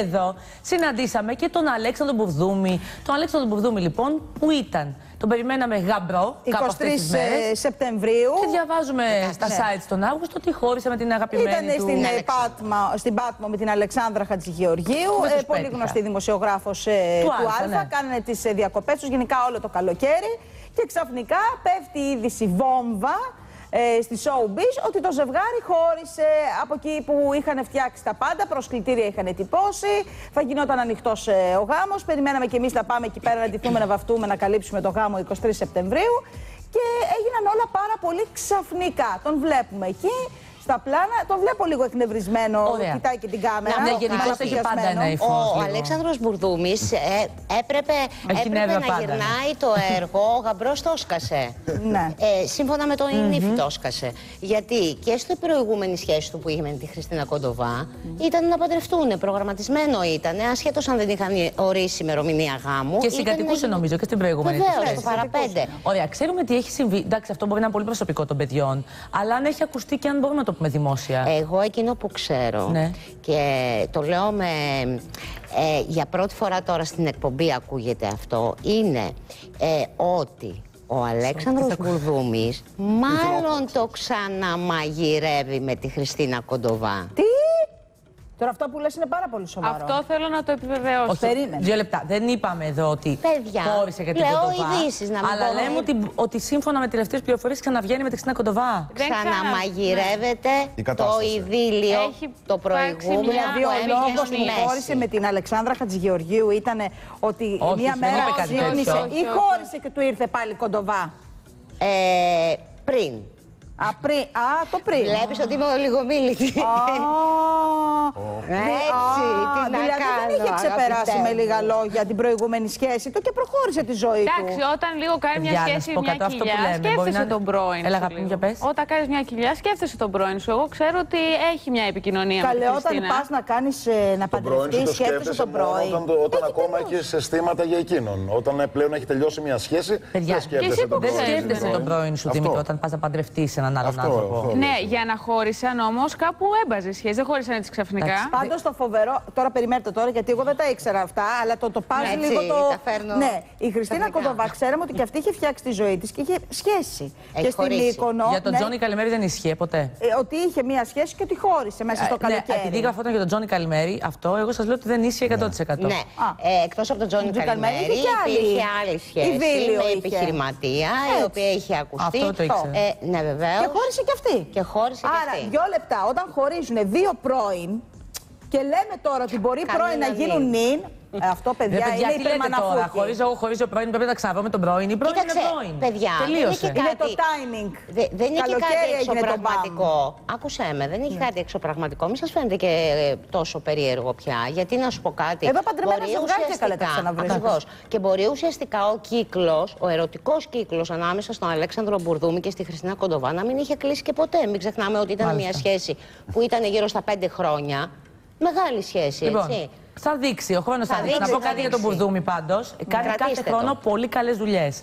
Εδώ συναντήσαμε και τον Αλέξανδρο Μπουρδούμη. Τον Αλέξανδρο Μπουρδούμη, λοιπόν, που ήταν; Τον περιμέναμε γαμπρό 23 κάπου αυτές τις μέρες. Σεπτεμβρίου. Και διαβάζουμε στα ναι. sites τον Αύγουστο ότι χώρισε με την αγαπημένη Ήταν του. στην, ε, Πάτμα, στην Πάτμο με την Αλεξάνδρα Χατζηγεωργίου. Δεν τους Ε, πολύ πέτυχα. γνωστή δημοσιογράφος ε, Του του, Άλφα, Άλφα. ναι. Κάνανε τις ε, διακοπές τους γενικά όλο το καλοκαίρι. Και ξαφνικά πέφτει η είδηση βόμβα ε, στη showbiz ότι το ζευγάρι χώρισε από εκεί που είχαν φτιάξει τα πάντα, προσκλητήρια είχαν ετυπώσει, θα γινόταν ανοιχτός ε, ο γάμος. Περιμέναμε και εμείς να πάμε εκεί πέρα να ντυθούμε, να βαφτούμε, να καλύψουμε το γάμο 23 Σεπτεμβρίου. Και έγιναν όλα πάρα πολύ ξαφνικά. Τον βλέπουμε εκεί. Στα πλάνα, τον βλέπω λίγο εκνευρισμένο. Ωραία. Κοιτάει και την κάμερα. Ναι, το γενικώς έχει μαλαφιασμένο. πάντα ένα υφό. Ο, ο λίγο. Αλέξανδρος Μπουρδούμης ε, έπρεπε, Έχει έπρεπε νεύρα να πάντα, ναι. γυρνάει το έργο, ο γαμπρός το έσκασε. Ναι. Ε, σύμφωνα με τον Ινήφη το έσκασε. Γιατί και στην προηγούμενη σχέση του που είχε με τη Χριστίνα Κοντοβά ήταν να παντρευτούν, προγραμματισμένο ήταν, ασχέτως αν δεν είχαν ορίσει ημερομηνία γάμου. Και ήταν συγκατοικούσε να- νομίζω και στην προηγούμενη. Βεβαίως, της το σχέσης. παραπέντε. Ωραία, ξέρουμε τι έχει συμβεί. Εντάξει, αυτό μπορεί να είναι πολύ προσωπικό των παιδιών. Αλλά αν έχει ακουστεί και αν μπορούμε να το πούμε δημόσια. Εγώ εκείνο που ξέρω Ναι. και το λέω με, ε, για πρώτη φορά τώρα στην εκπομπή ακούγεται αυτό είναι ε, ότι ο Αλέξανδρος Μπουρδούμης μάλλον το ξαναμαγειρεύει με τη Χριστίνα Κοντοβά. Τι! Τώρα αυτό που λες είναι πάρα πολύ σοβαρό. Αυτό θέλω να το επιβεβαιώσω. Όχι, περίμενε. δύο λεπτά. Δεν είπαμε εδώ ότι Παιδιά, χώρισε και την λέω Κοντοβά. ειδήσεις, να μην αλλά πω- λέμε ότι, ότι σύμφωνα με τελευταίες πληροφορίες ξαναβγαίνει με τη Χριστίνα Κοντοβά. Δεν ξανα- Ξαναμαγειρεύεται Η το κατάσταση. idήλιο, Έχει το υπάρξει προηγούμενο μια- Δηλαδή, που ο έμεινε λόγος στη που μέση. χώρισε με την Αλεξάνδρα Χατζηγεωργίου ήταν ότι Όχι, μία δεν μέρα είπε κάτι ξύπνησε τέτοιο. ή χώρισε και του ήρθε πάλι κοντοβά. Ε, πριν. Α, πριν, α το πριν. Βλέπεις ότι είμαι λίγο μίλητη. Α, Έτσι, α, τι να δηλαδή δεν κάνω, είχε ξεπεράσει αγαπητέ με μου. λίγα λόγια την προηγούμενη σχέση του και προχώρησε τη ζωή Εντάξει, του. όταν λίγο κάνει μια Παιδιά, να σχέση σου πω μια κάτι, αυτό που κοιλιά, λέμε, μπορεί σκέφτεσαι να- τον πρώην. Έλα, σου αγάπη μου, λίγο. για πες. Όταν κάνεις μια κοιλιά, σκέφτεσαι τον πρώην σου. Εγώ ξέρω ότι έχει μια επικοινωνία με Καλέ, τη όταν Χριστίνα. πας να κάνεις να Τον πρώην σου παντρευτεί, το σκέφτεσαι σκέφτεσαι τον μόνο πρώην. όταν, το- όταν Έχει ακόμα τελειώσει. έχεις αισθήματα για εκείνον. Όταν ε, πλέον έχει τελειώσει μια σχέση, Παιδιά, δεν και σκέφτεσαι εσύ τον που Δεν πρώην. σκέφτεσαι τον πρώην σου, Αυτό. Δημήτρη, όταν πας να παντρευτείς έναν άλλον Αυτό, άνθρωπο. αυτό. Ναι, για να χώρισαν όμως κάπου έμπαζε η σχέση. Δεν χώρισαν έτσι ξαφνικά. Εντάξει. Πάντως το φοβερό, τώρα περιμένετε τώρα γιατί εγώ δεν τα ήξερα αυτά, αλλά το, το πας Έτσι, λίγο το. τα φέρνω Ναι, η Χριστίνα ξαφνικά. Κοντοβά ξέραμε ότι και αυτή είχε φτιάξει τη ζωή της και είχε σχέση. Έχει και στην χωρίσει. Μύκονο. Για τον ναι, Τζόνι Καλημέρη δεν ισχύει ποτέ. ε, ότι είχε μία σχέση και ότι χώρισε μέσα στο Ε, ναι, καλοκαίρι. επειδή γραφόταν για τον Τζόνι Καλημέρη, αυτό εγώ σας λέω ότι δεν ίσχυε 100%. Ναι, Α. ε, εκτός από τον Τζόνι Τον Καλημέρη Καλημέρη είχε και άλλη. υπήρχε άλλη Η σχέση Βίλιο με είχε. επιχειρηματία η Έτσι. οποία είχε ακουστεί. Αυτό το ήξερα. Ε, ναι βεβαίως. Και χώρισε και αυτή. Και χώρισε και Άρα, αυτή. δύο λεπτά, όταν χωρίζουν δύο πρώην και λέμε τώρα ότι μπορεί Κάνει πρώην να ένα γίνουν νυν, ε, αυτό Ρε παιδιά, παιδιά, είναι τι λέτε τώρα, υπερμαναφούκι. χωρίζω εγώ, χωρίζω πρώην, πρέπει να ξαναβρω με τον πρώην. Η πρώην είναι Κοίταξε, πρώην. παιδιά, δεν Τελείωσε. είχε Είναι το κάτι- timing. Δε- δεν είναι και Καλοκαίρι κάτι έγινε το Ναι. εξωπραγματικό. Άκουσέ με, δεν έχει κάτι εξωπραγματικό. Μην σας φαίνεται και ε, τόσο περίεργο πια. Γιατί να σου πω κάτι; Εδώ παντρεμένα μπορεί ζευγάρια ουσιαστικά- καλά τα ξαναβρίσκεις. Ακριβώς. Και μπορεί ουσιαστικά ο κύκλος, ο ερωτικός κύκλος ανάμεσα στον Αλέξανδρο Μπουρδούμη και στη Χριστίνα Κοντοβά να μην είχε κλείσει και ποτέ. Μην ξεχνάμε ότι ήταν Μάλιστα. μια σχέση που ήταν γύρω στα πέντε χρόνια. Μεγάλη σχέση, Λοιπόν, έτσι. Θα δείξει, ο χρόνος θα, Θα δείξει. Να δείξει, πω θα κάτι για τον δείξει. Μπουρδούμη πάντως. Κάνει κάθε Κρατήστε χρόνο το. πολύ καλές δουλειές.